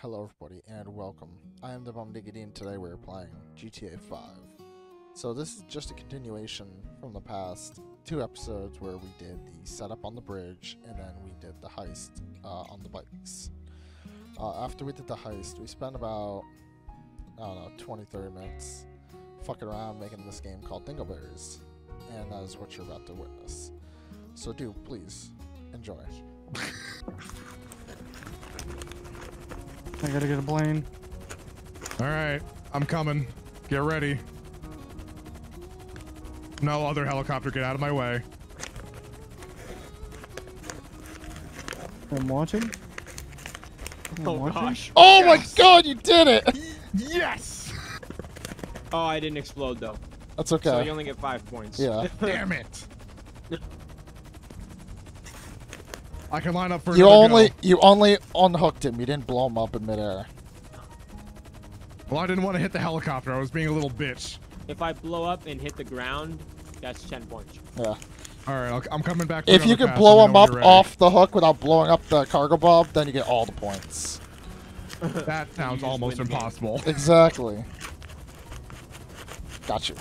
Hello, everybody, and welcome. I am the Bomb Diggity, and today we're playing GTA 5. So, this is just a continuation from the past two episodes where we did the setup on the bridge and then we did the heist uh, on the bikes. Uh, after we did the heist, we spent about, I don't know, 20 30 minutes fucking around making this game called Dingleberries. And that is what you're about to witness. So, do please enjoy. I gotta get a plane. All right, I'm coming. Get ready. No other helicopter, get out of my way. I'm watching. Oh, I'm Oh watching. gosh. Oh my god, you did it! Yes! Oh, I didn't explode though. That's okay. So you only get five points. Yeah. Damn it! I can line up for You another only go. you only unhooked him. You didn't blow him up in midair. Well, I didn't want to hit the helicopter. I was being a little bitch. if I blow up and hit the ground, that's ten points. Yeah. All right, I'll, I'm coming back. For If you can pass, blow let him up off the hook without blowing up the cargo bob, then you get all the points. That sounds almost win the game. impossible. Exactly. Got you.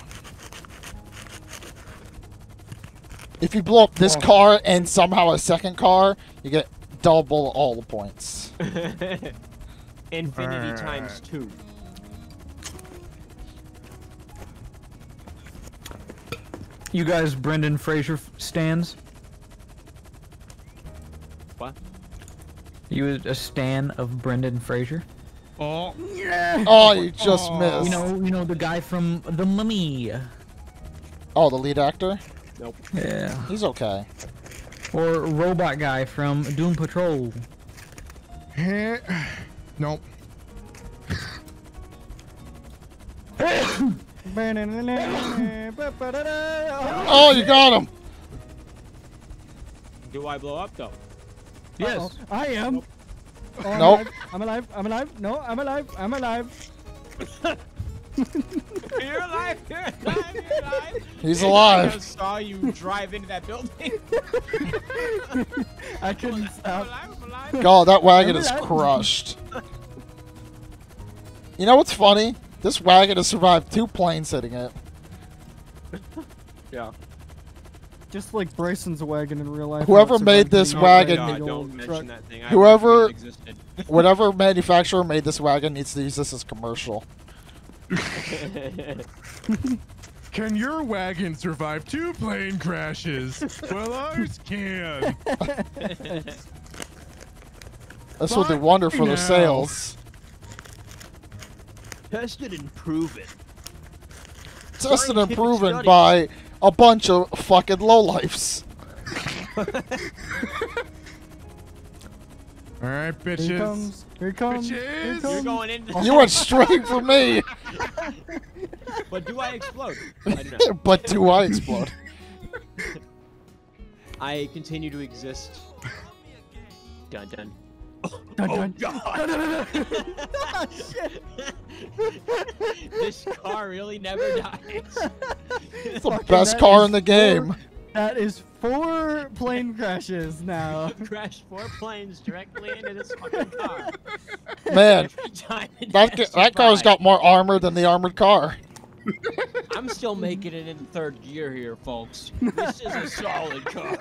If you blow up this Oh. car and somehow a second car, you get double all the points. Infinity Alright. times two. You guys, Brendan Fraser stands. What? You a stan of Brendan Fraser? Oh, yeah. Oh, you just Aw. missed. You know, you know the guy from The Mummy. Oh, the lead actor? Nope. Yeah. He's okay. Or robot guy from Doom Patrol. Eh, nope. Oh, you got him! Do I blow up though? Yes. I am. Oh, I'm Nope. alive. I'm alive. I'm alive. No, I'm alive. I'm alive. you're alive. You're alive. You're alive. He's I alive. just saw you drive into that building. I couldn't I'm stop. alive. I'm alive. God, that wagon is crushed. You know what's funny? This wagon has survived two planes hitting it. Yeah. Just like Bryson's wagon in real life. Whoever made this Oh wagon- God, don't mention truck. that thing. I Whoever- didn't think it existed. Whatever manufacturer made this wagon needs to use this as commercial. Can your wagon survive two plane crashes? well, ours can. That's would do Fuck wonder for their no. sales. Tested and proven. Tested and proven studies. by a bunch of fucking lowlifes. All right, Here he comes. Here he comes. Here Bitches. he You're comes. going into. You went straight for me, But do I explode? I do not. but do I explode? I continue to exist. Dun dun. Dun, Oh dun. god! Oh, this car really never dies. It's the Fucking best car in the four- game. That is four plane crashes now. Crashed four planes directly into this fucking car. Man, Every time it that has that car's buy. got more armor than the armored car. I'm still making it in third gear here, folks. This is a solid car.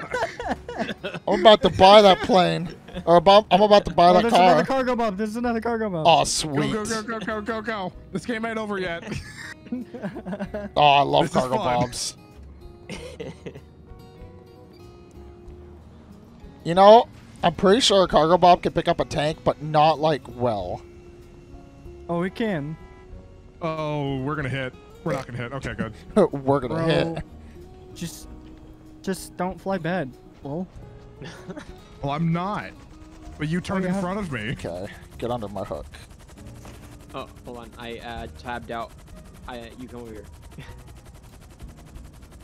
I'm about to buy that plane, or about, I'm about to buy Oh, that there's another cargo bob. There's another cargo bob. Oh, sweet. go, go, go, go, go, go. This game ain't over yet. Oh, I love This cargo bobs. You know, I'm pretty sure a cargo bob can pick up a tank, but not like well. oh, we can. Oh, we're gonna hit. We're not gonna hit. Okay, good. We're gonna Bro, hit. just, just don't fly bad. Well, Well, I'm not. But you turned Oh, in front of me. Okay, get under my hook. Oh, hold on. I uh, tabbed out. I you come over here.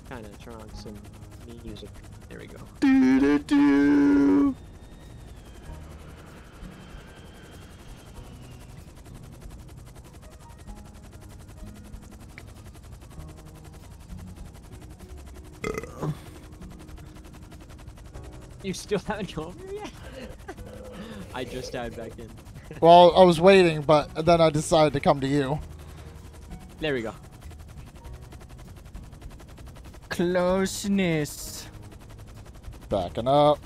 kind of turn on some music. There we go. do-do-do. You still haven't come over yet? I just dived back in. Well, I was waiting, but then I decided to come to you. There we go. Closeness. Backing up.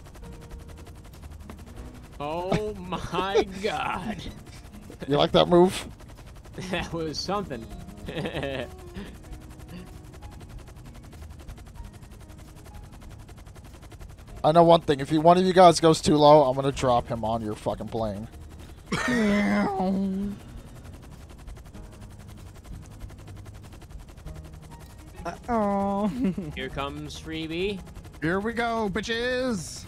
Oh my god. You like that move? That was something. I know one thing. If you, one of you guys goes too low, I'm gonna drop him on your fucking plane. Uh Oh. Here comes Freebiy. Here we go, bitches.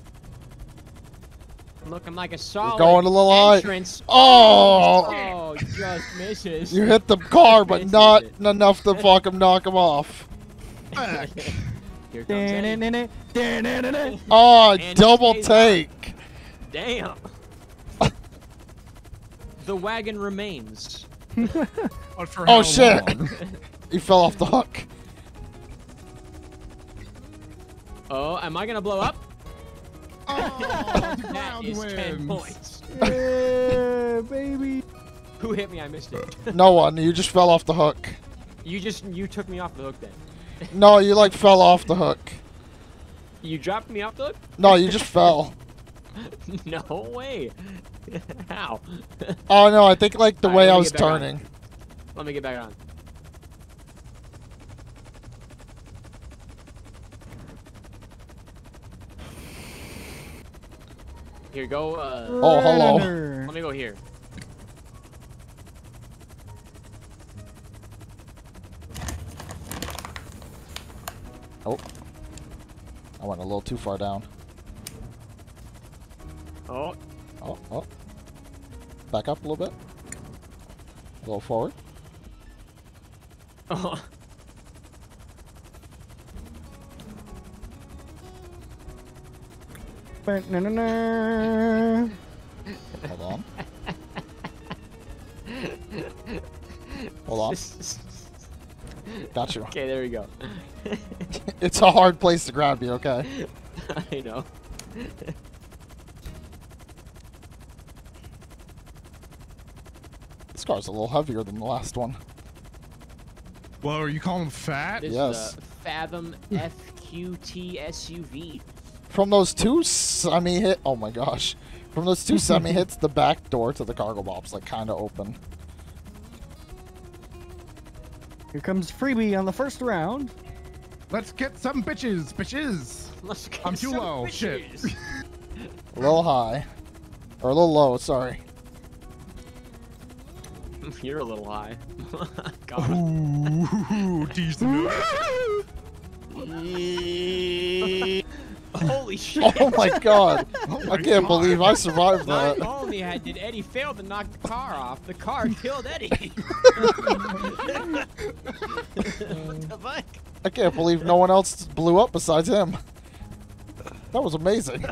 Looking like a solid going a little high. entrance. Oh! Oh, just misses. You hit the car, but not it. enough to fucking knock him off. Back. Here comes. Oh, And double take. Damn. the wagon remains. Oh shit! he fell off the hook. Oh, am I gonna blow up? Oh, the That ground is ten points. yeah, baby. Who hit me? I missed it. No one. You just fell off the hook. You just you took me off the hook then. No, you like fell off the hook. You dropped me off the hook? No, you just fell. no way. How? Oh no, I think like the Alright, way let I was get on. turning. Let me get back on. Here, go. Uh, Oh, hello. Runner. let me go here. Oh. I went a little too far down. Oh, Oh, oh. Back up a little bit. A little forward. oh. Hold on. Hold on. Got you. okay, there we go. It's a hard place to grab you, okay? I know. This car's a little heavier than the last one. Well, are you calling him fat? This Yes. is a Fathom FQT SUV. From those two semi hit, oh my gosh. From those two semi hits, the back door to the cargo bob's like kind of open. Here comes Freebiy on the first round. Let's get some bitches, bitches. Let's get I'm too some low, shit. A little high. Or a little low, sorry. You're a little high. God. Ooh, decent. Holy oh shit! Oh my god. Oh I can't God. believe I survived Not that. only had, did Eddie fail to knock the car off, the car killed Eddie. what the fuck? I can't believe no one else blew up besides him. That was amazing.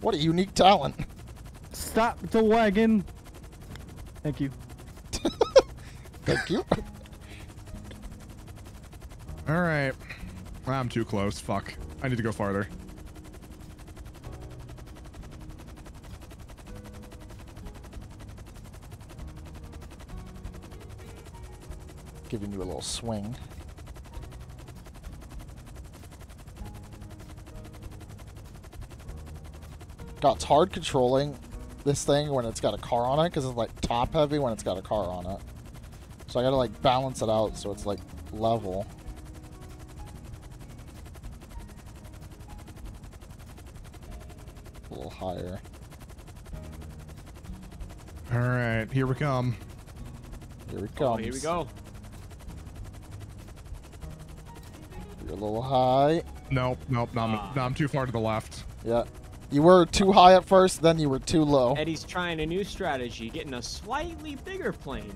What a unique talent. Stop the wagon. Thank you. Thank you. All right. I'm too close. Fuck. I need to go farther. Giving you a little swing. God, it's hard controlling this thing when it's got a car on it because it's like top heavy when it's got a car on it. So I gotta like balance it out so it's like level. A little higher. All right, here we come. Here we Oh, here we go. You're a little high. Nope, nope, no, I'm, Ah. no, I'm too far to the left. Yeah. You were too high at first, then you were too low. Eddie's trying a new strategy, getting a slightly bigger plane.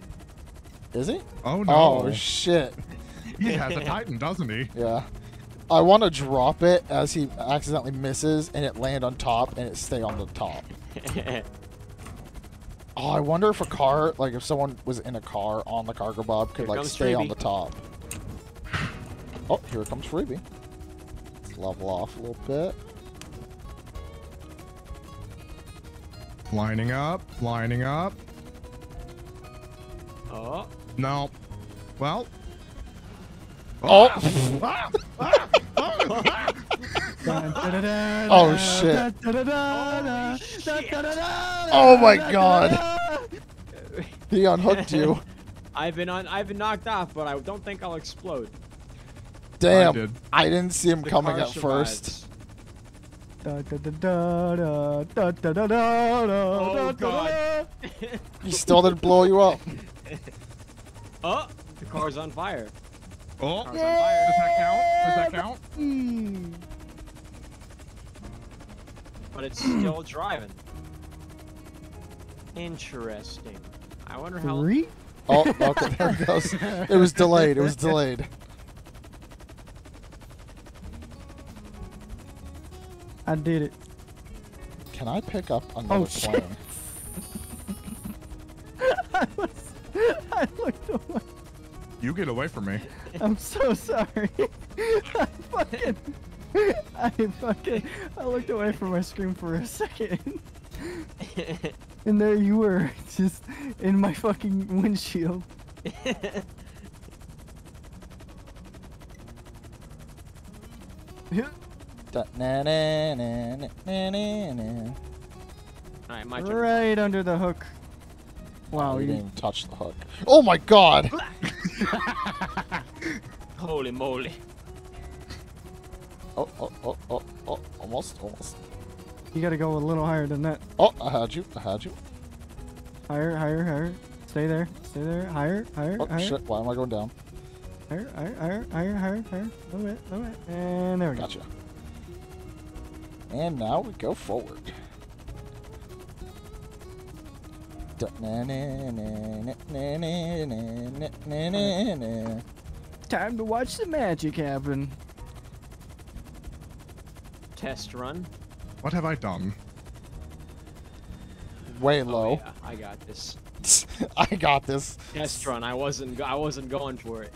Is he? Oh no. Oh shit. he has a Titan, doesn't he? Yeah. I want to drop it as he accidentally misses and it land on top and it stay on the top. Oh, I wonder if a car, like if someone was in a car on the cargo bob, could Here like comes stay on the top. Oh, here comes Freebiy. Let's level off a little bit. Lining up, lining up. Oh, No. Well. Oh, Oh ah. ah. shit. Oh shit. Oh my God. he unhooked you. I've been on. I've been knocked off, but I don't think I'll explode. Damn. did. I didn't see him The coming car at first. survives. Oh God! He still didn't blow you up. oh, the car's on fire. Oh. Car's Does on fire. that count? Does that count? But it's still driving. Interesting. I wonder how. Three? Oh, okay, there it goes. It was delayed. It was delayed. I did it. Can I pick up another Oh, shit. plane? I was. I looked away. You get away from me. I'm so sorry. I fucking. I fucking. I looked away from my screen for a second. And there you were, just in my fucking windshield. Alright, my turn. Right under the hook. Wow, Oh, you you, didn't even touch the hook. Oh my god! Holy moly! Oh, oh, oh, oh, oh, almost, almost. You gotta go a little higher than that. Oh, I had you, I had you. Higher, higher, higher. Stay there, stay there. Higher, higher, oh, higher. shit, why am I going down? Higher, higher, higher, higher, higher, higher. A little bit, a little bit. And there we gotcha. go. Gotcha. And now we go forward. Time to watch the magic happen. Test run. What have I done? Way Oh, low. yeah, I got this. I got this. Test run. I wasn't. I wasn't going for it.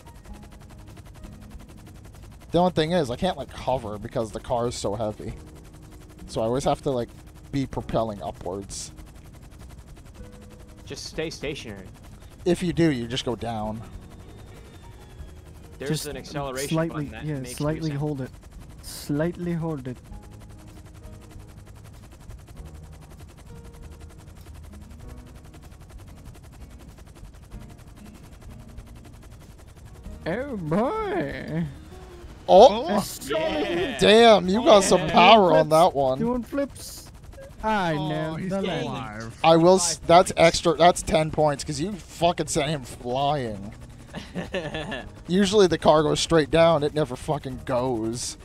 The only thing is, I can't like hover because the car is so heavy. So I always have to like be propelling upwards. Just stay stationary. If you do, you just go down. There's Just an acceleration slightly, button that yeah, makes slightly me sound- hold it. Slightly hold it. Oh boy! Oh, oh That's Yeah. damn! You got some Yeah. power on that one. Doing flips. I oh, know he's the still landing. alive. I will. s- That's extra. That's ten points because you fucking sent him flying. Usually the car goes straight down. It never fucking goes.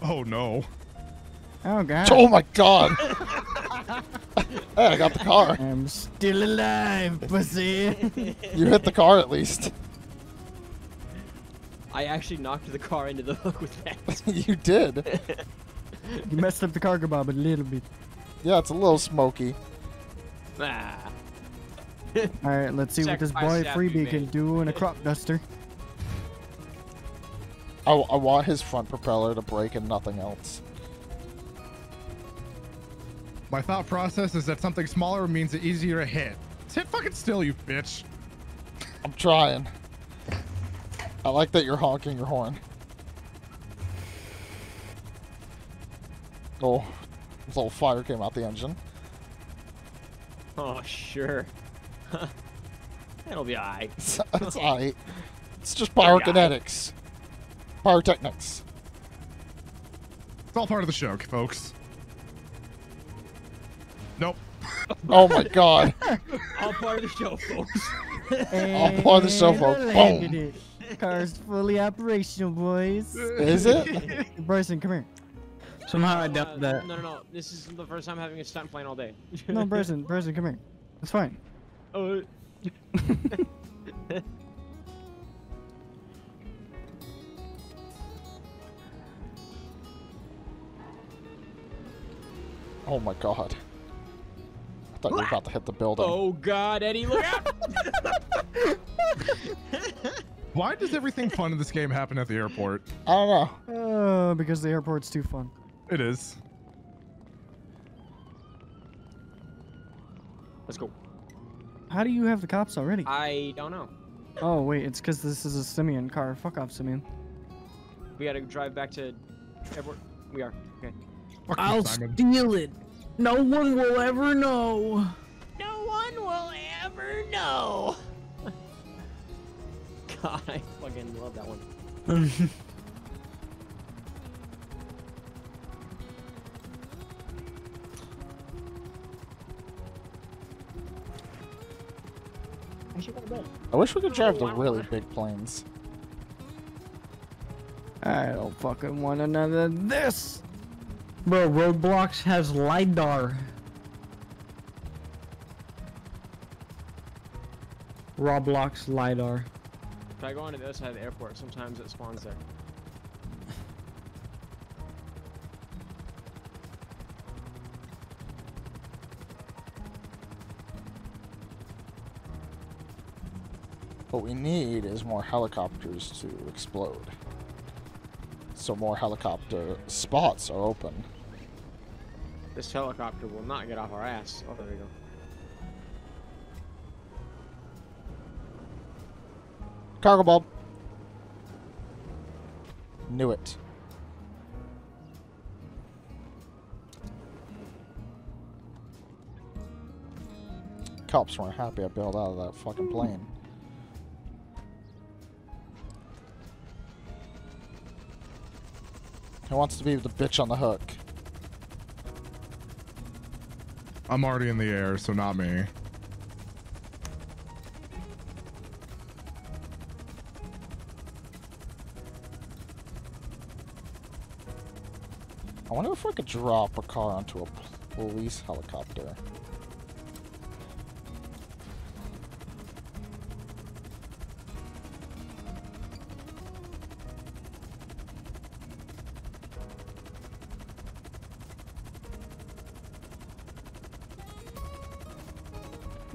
Oh no. Oh god! Oh my god! hey, I got the car. I'm still alive, pussy. You hit the car at least. I actually knocked the car into the hook with that. you did. you messed up the cargo bob a little bit. Yeah, it's a little smoky. ah. All right, let's see what this boy Sacrifice have to be Freebiy can do in a crop duster. I, I want his front propeller to break and nothing else. My thought process is that something smaller means it easier to hit. Sit fucking still, you bitch. I'm trying. I like that you're honking your horn. Oh, this little fire came out the engine. Oh sure. It'll be alright. It's, it's alright. It's just It'll be pyrokinetics. Pyrotechnics. It's all part of the show, folks. Oh my god. All part of the show, folks. All part of the show, folks. I landed Boom. it. Car's fully operational, boys. Is it? Bryson, come here. Somehow I Uh, doubt that. No, no, no. This is the first time having a stunt plane all day. No, Bryson, Bryson, come here. It's fine. Oh, Oh my god. I thought you were about to hit the building. oh God, Eddie, look out! Why does everything fun in this game happen at the airport? I don't know. Oh, because the airport's too fun. It is. Let's go. How do you have the cops already? I don't know. Oh wait, it's because this is a Simeon car. Fuck off, Simeon. We gotta drive back to airport. We are. Okay. Fuck I'll Simon. steal it. No one will ever know. No one will ever know. God, I fucking love that one. I should go to bed. I wish we could drive the really big planes. I don't fucking want another this. Bro, Roadblocks has LiDAR. Roblox LiDAR. If I go on to the other side of the airport, sometimes it spawns there. What we need is more helicopters to explode. So more helicopter spots are open. This helicopter will not get off our ass. Oh, there we go. Cargo bob. Knew it. Cops weren't happy I bailed out of that fucking plane. Who wants to be the bitch on the hook? I'm already in the air, so not me. I wonder if I could drop a car onto a police helicopter.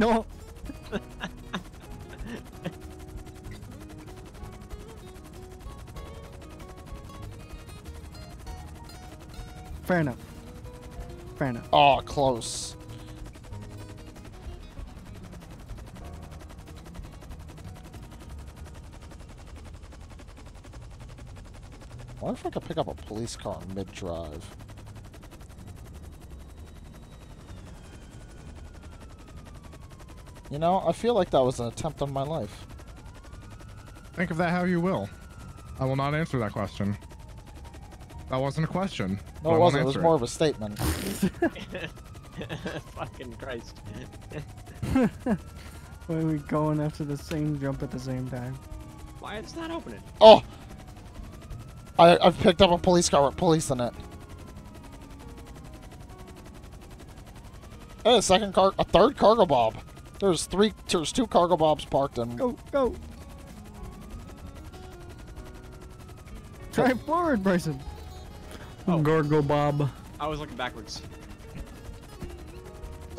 No. Fair enough. Fair enough. Oh, close. I wonder if I could pick up a police car mid-drive. You know, I feel like that was an attempt on my life. Think of that how you will. I will not answer that question. That wasn't a question. No, it wasn't. It was answer more of a statement. Fucking Christ. Why are we going after the same jump at the same time? Why it's not opening? Oh! I, I've picked up a police car with police in it. Hey, a second car, a third cargo bob. There's three, there's two cargo bobs parked in. Go, go. Drive forward, Bryson. Oh. Cargo Bob. I was looking backwards.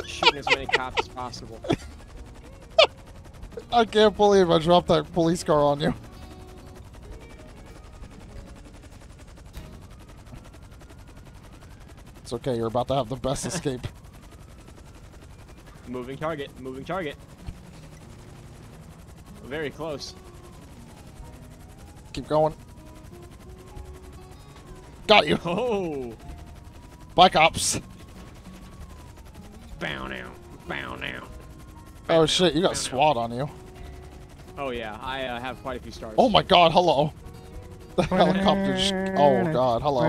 Shooting as many cops as possible. I can't believe I dropped that police car on you. It's okay, you're about to have the best escape. Moving target. Moving target. Very close. Keep going. Got you. Oh! Bye, cops. Bow now. Bow now. Oh shit, you got SWAT on you. Oh yeah, I uh, have quite a few stars. Oh my god, hello. The helicopter just... Oh god, hello.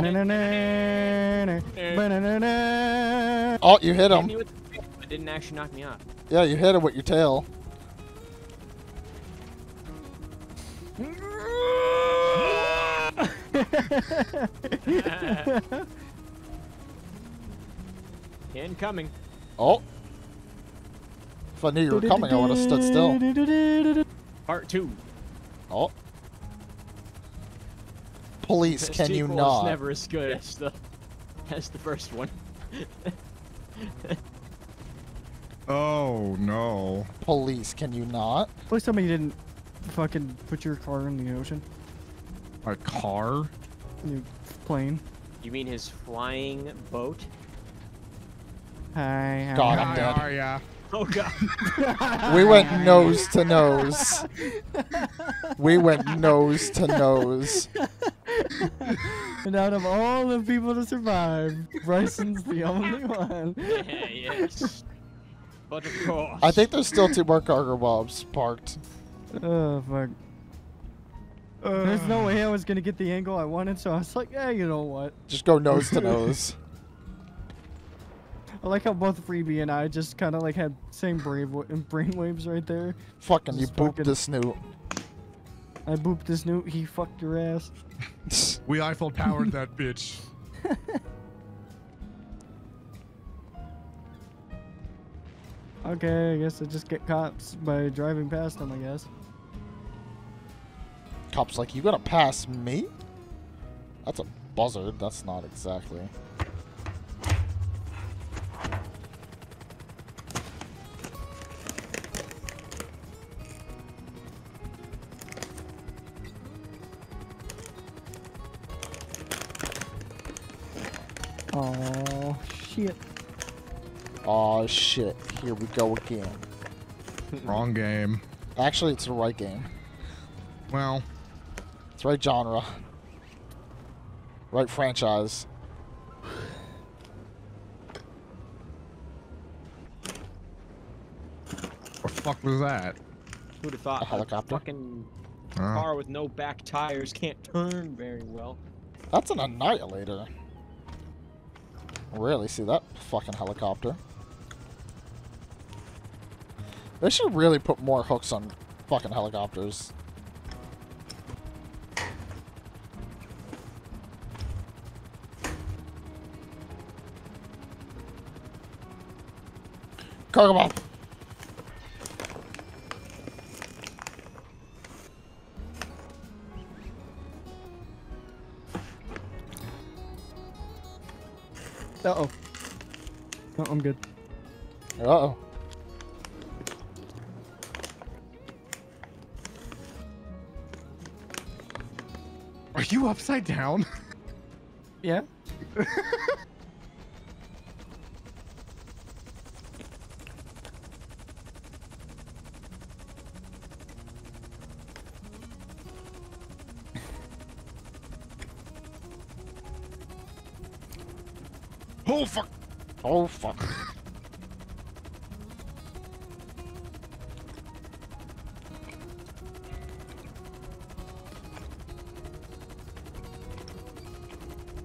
Oh, you Hit him. Me with the tail, but didn't actually knock me off. Yeah, you hit him with your tail. Incoming. Oh. If I knew you were coming, I would have stood still. Part two. Oh. Police, The can you not? Never as good as the as the first one. Oh no. Police, can you not? Please tell me you didn't fucking put your car in the ocean? A car? Your plane? You mean his flying boat? Hi. hi, God. I'm Hi, dead. Oh, Arya. Oh god. We went nose to nose. We went nose to nose. and out of all the people to survive, Bryson's the only one. yeah, yes. But of course. I think there's still two more cargo bobs parked. Oh fuck. There's no way I was gonna get the angle I wanted, so I was like, yeah, you know what? Just go nose to nose. I like how both Freebiy and I just kind of like had same brave wa- brain waves right there. Fucking you Just booped fucking- the snoot. I booped this newt, he fucked your ass. We Eiffel powered that bitch. Okay, I guess I just get cops by driving past them, I guess. Cop's like, you gonna pass me? That's a buzzard. That's not exactly. Oh shit. Aw, shit. Here we go again. Wrong game. Actually, it's the right game. Well, It's right genre. Right franchise. what the fuck was that? Who'd have thought A helicopter? fucking Oh. car with no back tires can't turn very well. That's an annihilator. Rarely see that fucking helicopter. They should really put more hooks on fucking helicopters. Cargo bob. Uh oh. No, I'm good. Uh you upside down? Yeah? Oh fuck! Oh fuck.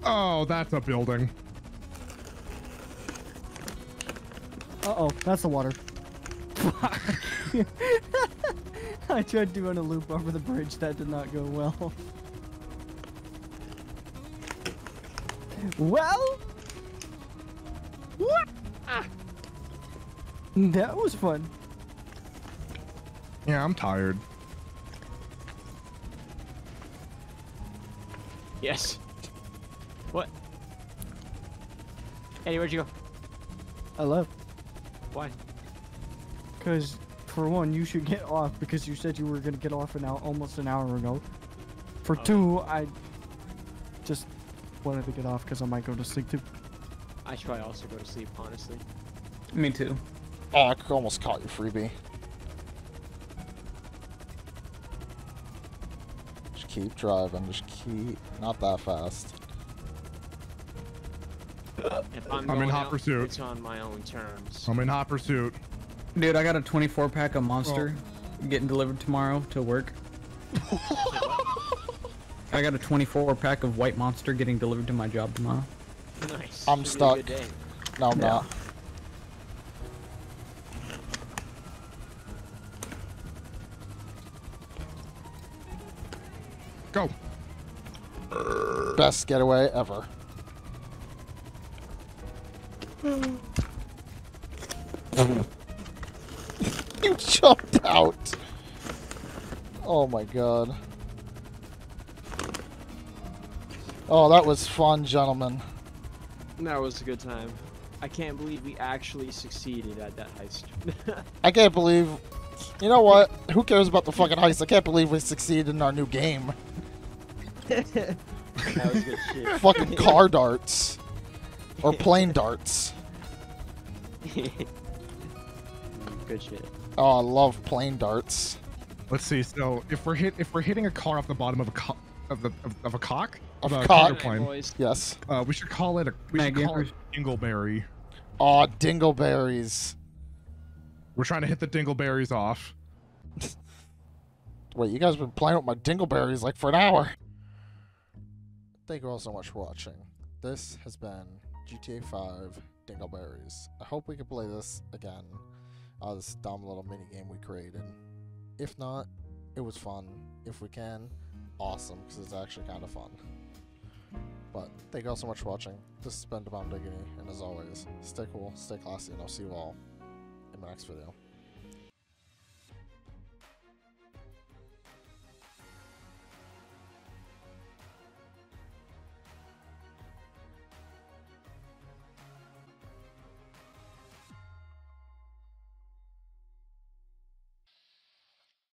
Oh, that's a building. Uh oh, that's the water. I tried doing a loop over the bridge, that did not go well. Well, what? Ah. That was fun. Yeah, I'm tired. Yes. What? Eddie, where'd you go? I love. Why? Because, for one, you should get off because you said you were going to get off an hour, almost an hour ago. For Oh. two, I just wanted to get off because I might go to sleep too. I should probably also go to sleep, honestly. Me too. Oh, I almost caught you, Freebiy. Just keep driving. Just keep. Not that fast. If I'm, I'm in hot out, pursuit. It's on my own terms. I'm in hot pursuit. Dude, I got a 24 pack of Monster getting delivered tomorrow to work. I got a 24 pack of White Monster getting delivered to my job tomorrow. Nice. I'm Should be a good stuck. day. No, I'm Yeah. not. Go. Best getaway ever. you jumped out. Oh my god. Oh, that was fun, gentlemen. That was a good time. I can't believe we actually succeeded at that heist. I can't believe You know what? Who cares about the fucking heist? I can't believe we succeeded in our new game. That was good shit. Fucking car darts. Or plane darts. good shit. Oh, I love plane darts. Let's see. So if we're hit, if we're hitting a car off the bottom of a co- of the of, of a cock Of a cock. plane, boys. Yes. uh, we should call it a we should call it Dingleberry. Aw, dingleberries. We're trying to hit the dingleberries off. Wait, you guys have been playing with my dingleberries like for an hour. Thank you all so much for watching. This has been GTA 5 Dingleberries. I hope we can play this again. Uh, this dumb little mini game we created. If not, it was fun. If we can, awesome, because it's actually kind of fun. But thank you all so much for watching. This has been Bomb Diggity, and as always, stay cool, stay classy, and I'll see you all in my next video.